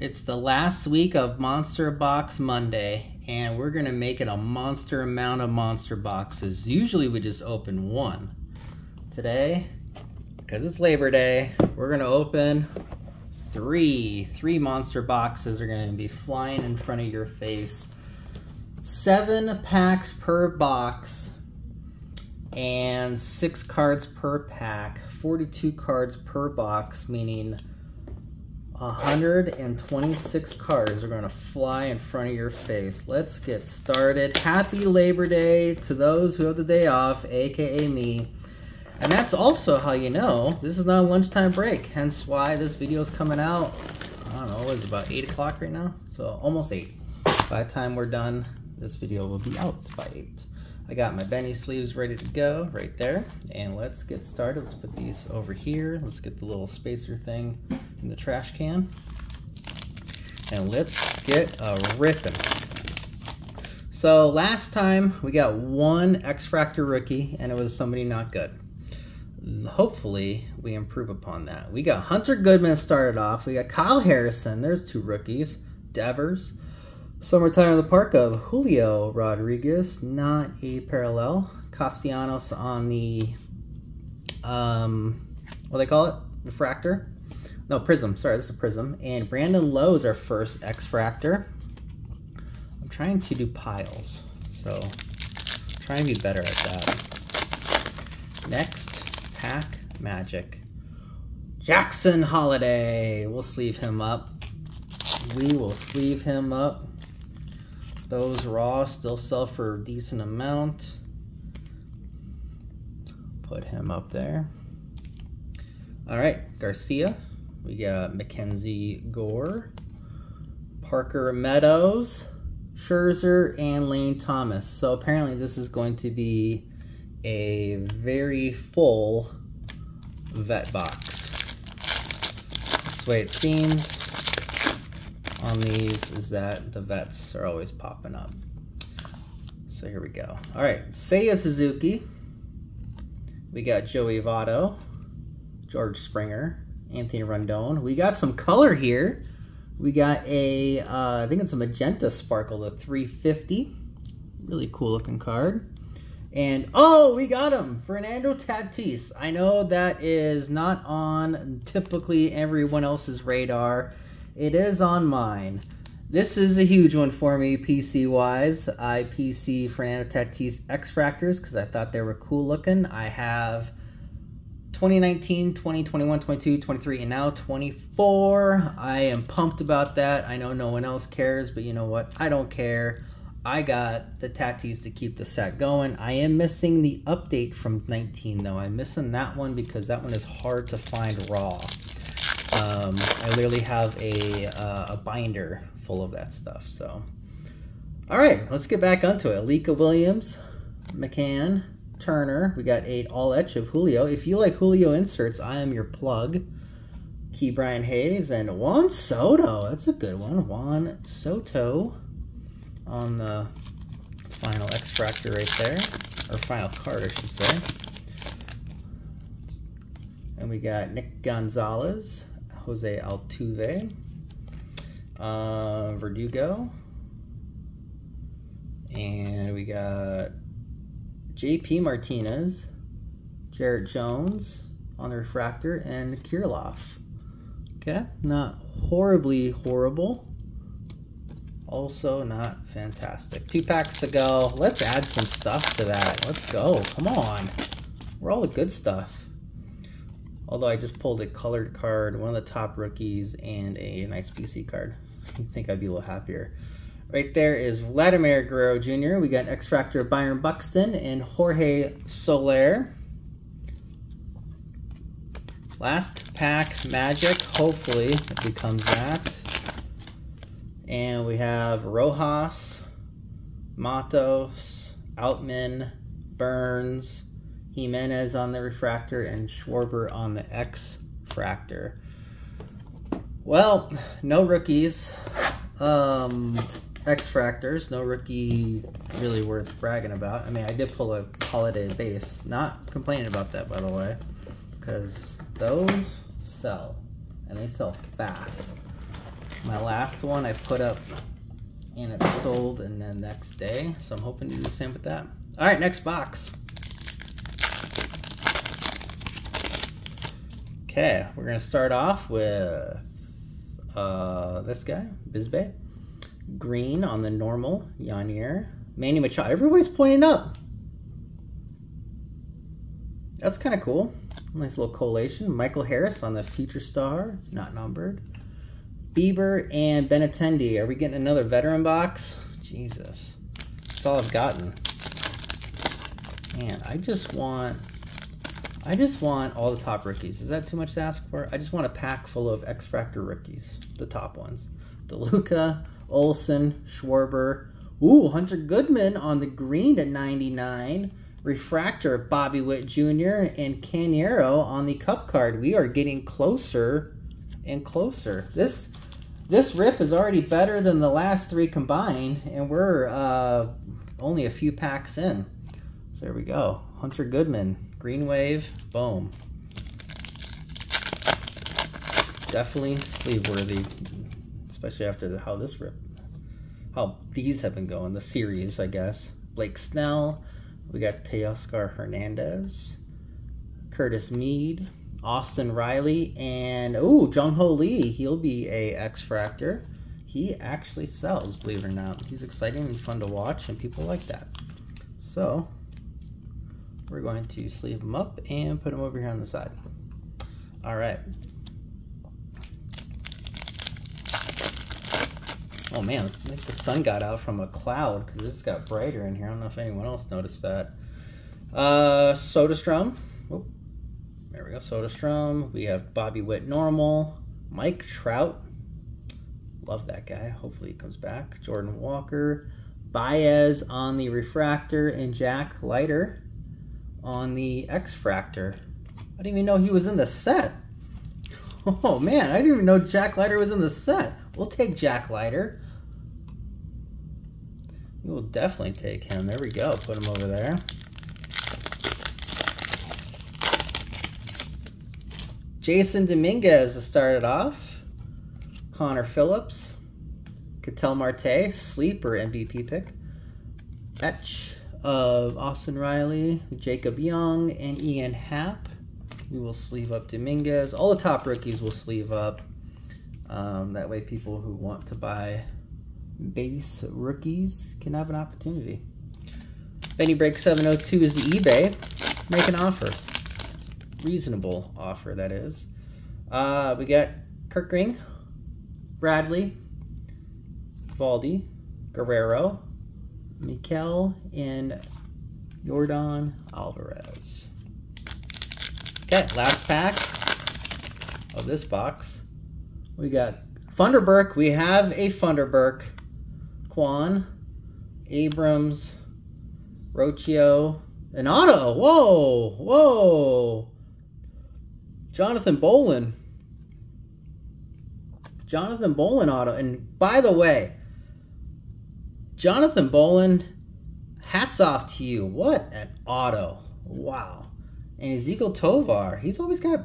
It's the last week of Monster Box Monday, and we're gonna make it a monster amount of monster boxes. Usually we just open one. Today, because it's Labor Day, we're gonna open three. Three monster boxes are gonna be flying in front of your face. Seven packs per box and six cards per pack. 42 cards per box, meaning 126 cards are gonna fly in front of your face. Let's get started. Happy Labor Day to those who have the day off, AKA me. And that's also how you know this is not a lunchtime break, hence why this video is coming out, I don't know, it's about eight o'clock right now? So almost eight. By the time we're done, this video will be out by eight. I got my Benny sleeves ready to go right there. And let's get started. Let's put these over here. Let's get the little spacer thing in the trash can. And let's get a ripping. So last time we got one X-Fractor rookie and it was somebody not good. Hopefully we improve upon that. We got Hunter Goodman started off. We got Kyle Harrison. There's two rookies. Devers. Summertime in the Park of Julio Rodriguez, not a parallel. Castellanos on the, um, what do they call it? Refractor? No, Prism. Sorry, this is a Prism. And Brandon Lowe is our first X-Fractor. I'm trying to do piles, so try and be better at that. Next, Pack Magic. Jackson Holliday. We'll sleeve him up. We will sleeve him up. Those raw still sell for a decent amount. Put him up there. All right, Garcia. We got Mackenzie Gore, Parker Meadows, Scherzer, and Lane Thomas. So apparently this is going to be a very full vet box. That's the way it seems on these is that the vets are always popping up. So here we go. All right, Seiya Suzuki. We got Joey Votto, George Springer, Anthony Rendon. We got some color here. We got a, uh, I think it's a magenta sparkle, the 350. Really cool looking card. And, oh, we got him! Fernando Tatis. I know that is not on typically everyone else's radar. It is on mine. This is a huge one for me, PC-wise. I PC Fernando Tatis X-Fractors because I thought they were cool looking. I have 2019, 20, 21, 22, 23, and now 24. I am pumped about that. I know no one else cares, but you know what? I don't care. I got the Tatis to keep the set going. I am missing the update from 19, though. I'm missing that one because that one is hard to find raw. Um, I literally have a, uh, a binder full of that stuff. So, all right, let's get back onto it. Alika Williams, McCann, Turner. We got eight all etch of Julio. If you like Julio inserts, I am your plug. Ke'Bryan Hayes and Juan Soto. That's a good one. Juan Soto on the final X-Fractor right there. Or final card, I should say. And we got Nick Gonzalez, Jose Altuve, uh, Verdugo, and we got JP Martinez, Jared Jones on the refractor, and Kirilloff. Okay, not horribly horrible. Also not fantastic. Two packs to go. Let's add some stuff to that. Let's go. Come on. We're all the good stuff. Although I just pulled a colored card, one of the top rookies, and a nice PC card. I think I'd be a little happier. Right there is Vladimir Guerrero Jr. We got of Byron Buxton and Jorge Soler. Last pack Magic, hopefully it becomes that. And we have Rojas, Matos, Outman, Burns, Jimenez on the refractor, and Schwarber on the X-Fractor. Well, no rookies. Um, X-Fractors, no rookie really worth bragging about. I mean, I did pull a Holliday base. Not complaining about that, by the way, because those sell, and they sell fast. My last one I put up and it sold and then next day. So I'm hoping to do the same with that. All right, next box. Okay, we're gonna start off with uh, this guy, Bizbay. Green on the normal, Yainer. Manny Machado, everybody's pointing up. That's kind of cool. Nice little collation. Michael Harris on the feature star, not numbered. Bieber and Benintendi. Are we getting another veteran box? Jesus. That's all I've gotten. Man, I just want I just want all the top rookies. Is that too much to ask for? I just want a pack full of X Fractor rookies, the top ones. DeLuca, Olson, Schwarber. Ooh, Hunter Goodman on the green at 99. Refractor, Bobby Witt Jr. and Canario on the cup card. We are getting closer and closer. This this rip is already better than the last three combined, and we're uh, only a few packs in. So there we go. Hunter Goodman, Green Wave, boom. Definitely sleeve worthy, especially after how this rip, how these have been going, the series, I guess. Blake Snell, we got Teoscar Hernandez, Curtis Mead, Austin Riley, and oh, Jung Hoo Lee. He'll be a X Fractor. He actually sells, believe it or not. He's exciting and fun to watch, and people like that. So, we're going to sleeve him up and put him over here on the side. All right. Oh man, I think the sun got out from a cloud because this got brighter in here. I don't know if anyone else noticed that. Uh, Soderstrom. Oh, there we go, Soderstrom. We have Bobby Witt normal. Mike Trout. Love that guy. Hopefully he comes back. Jordan Walker. Baez on the refractor and Jack Leiter on the X Fractor. I didn't even know he was in the set. Oh man, I didn't even know Jack Leiter was in the set. We'll take Jack Leiter. We will definitely take him. There we go. Put him over there. Jasson Dominguez started off. Connor Phillips. Ketel Marte, sleeper MVP pick. Etch of Austin Riley, Jacob Young, and Ian Happ. We will sleeve up Dominguez. All the top rookies will sleeve up. Um, that way people who want to buy base rookies can have an opportunity. Benny Break 702 is the eBay. Make an offer. Reasonable offer, that is. Uh, we got Kirk Green, Bradley, Valdi, Guerrero, Mikel, and Yordan Alvarez. Okay, last pack of this box. We got Funderburk. We have a Funderburk. Kwan, Abrams, Rocchio, an auto. Whoa, whoa. Jonathan Bolin. Jonathan Bolin auto. And by the way, Jonathan Bolin, hats off to you. What an auto. Wow. And Ezequiel Tovar, he's always got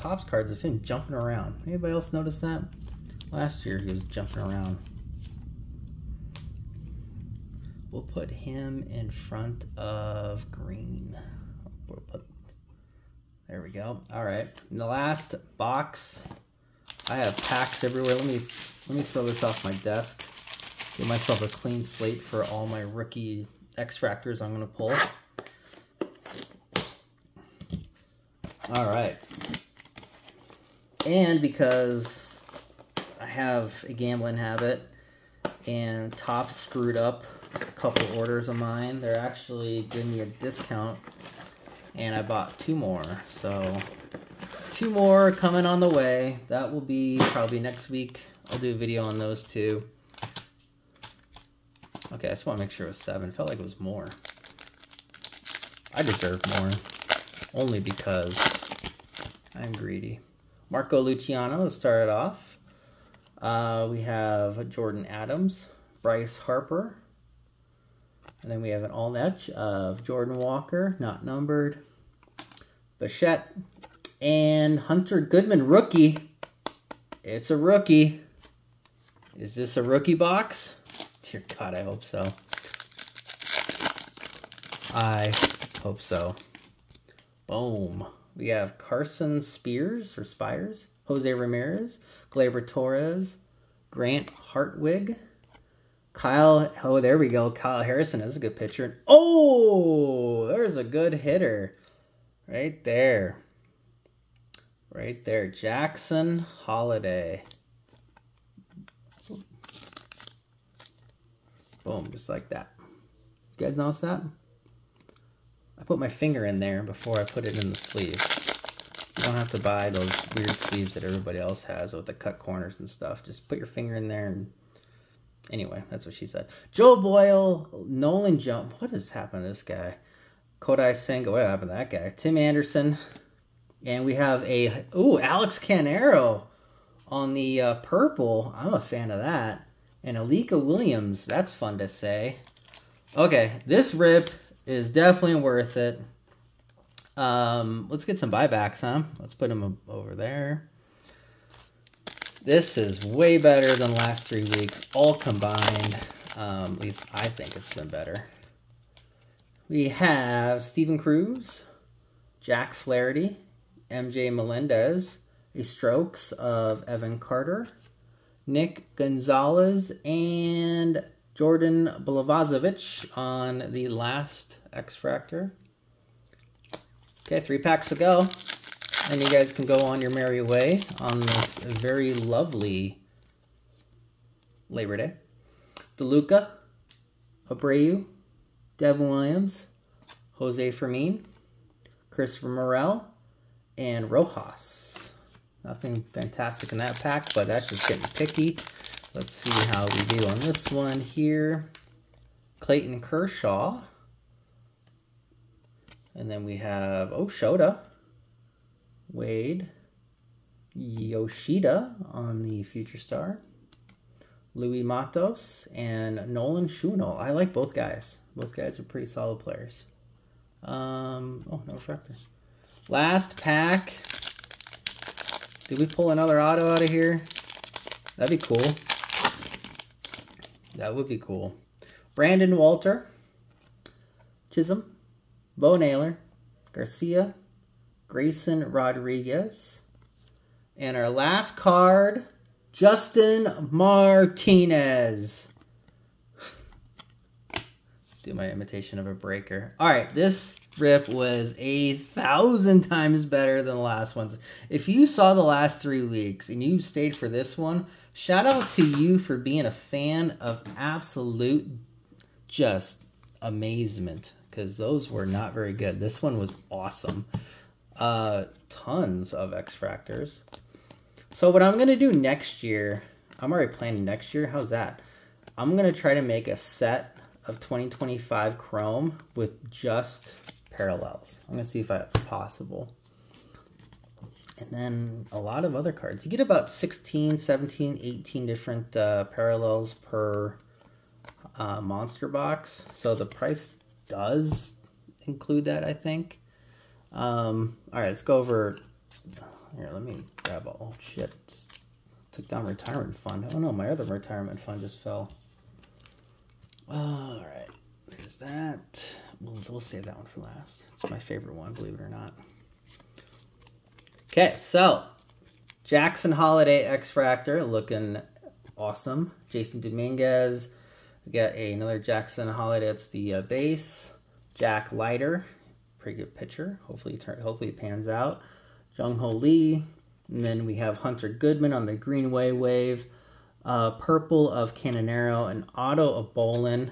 Topps cards of him jumping around. Anybody else notice that? Last year he was jumping around. We'll put him in front of green. We'll put, there we go. All right, in the last box, I have packs everywhere. Let me let me throw this off my desk. Give myself a clean slate for all my rookie X Fractors I'm gonna pull. All right. And because I have a gambling habit and Topps screwed up a couple orders of mine. They're actually giving me a discount and I bought two more. So two more coming on the way. That will be probably next week. I'll do a video on those two. Okay, I just want to make sure it was seven. Felt like it was more. I deserve more. Only because I'm greedy. Marco Luciano to start it off. Uh, we have Jordyn Adams, Bryce Harper, and then we have an all netch of Jordan Walker, not numbered. Bichette and Hunter Goodman, rookie. It's a rookie. Is this a rookie box? Dear God, I hope so. I hope so. Boom. We have Carson Spears or Spires, Jose Ramirez, Gleyber Torres, Grant Hartwig, Kyle. Oh, there we go. Kyle Harrison is a good pitcher. Oh, there's a good hitter right there. Right there. Jackson Holliday. Boom, just like that. You guys notice that? Put my finger in there before I put it in the sleeve. You don't have to buy those weird sleeves that everybody else has with the cut corners and stuff. Just put your finger in there and... Anyway, that's what she said. Joe Boyle, Nolan Jump. What has happened to this guy? Kodai Senga. What happened to that guy? Tim Anderson. And we have a... Ooh, Alex Canario on the uh, purple. I'm a fan of that. And Alika Williams. That's fun to say. Okay, this rip is definitely worth it. Um, let's get some buybacks, huh? Let's put them over there. This is way better than last three weeks, all combined. Um, at least I think it's been better. We have Steven Cruz, Jack Flaherty, MJ Melendez, a strokes of Evan Carter, Nick Gonzalez, and Jordan Balazovic on the last X-Fractor. Okay, three packs to go. And you guys can go on your merry way on this very lovely Labor Day. DeLuca, Abreu, Devin Williams, Jose Fermin, Christopher Morel, and Rojas. Nothing fantastic in that pack, but that's just getting picky. Let's see how we do on this one here. Clayton Kershaw. And then we have Oshota, Wade, Yoshida on the Future Star, Louis Matos, and Nolan Schuno. I like both guys. Both guys are pretty solid players. Um, oh, no refractor. Last pack. Did we pull another auto out of here? That'd be cool. That would be cool. Brandon Walter, Chisholm, Bo Naylor, Garcia, Grayson Rodriguez, and our last card, Justin Martinez. Do my imitation of a breaker. All right, this rip was a thousand times better than the last ones. If you saw the last three weeks and you stayed for this one, shout out to you for being a fan of absolute just amazement because those were not very good. This one was awesome. Uh, tons of X-Fractors. So what I'm going to do next year, I'm already planning next year. How's that? I'm going to try to make a set of 2025 Chrome with just parallels. I'm going to see if that's possible. And then a lot of other cards. You get about 16, 17, 18 different uh, parallels per uh, monster box. So the price does include that, I think. Um, all right, let's go over. Here, let me grab. A, oh shit! Just took down retirement fund. Oh no, my other retirement fund just fell. All right, there's that. We'll, we'll save that one for last. It's my favorite one, believe it or not. Okay, so Jackson Holliday X-Fractor looking awesome. Jasson Dominguez. We got a, another Jackson Holliday. That's the uh, base. Jack Leiter, pretty good pitcher. Hopefully, turn, hopefully it pans out. Jung Hoo Lee. And then we have Hunter Goodman on the Greenway Wave. Uh, purple of Cannonero. and Otto of Bolin.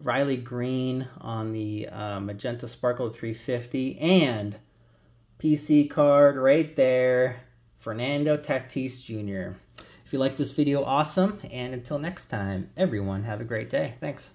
Riley Greene on the uh, Magenta Sparkle 350. And PC card right there. Fernando Tatis Jr. If you like this video, awesome. And until next time, everyone have a great day. Thanks.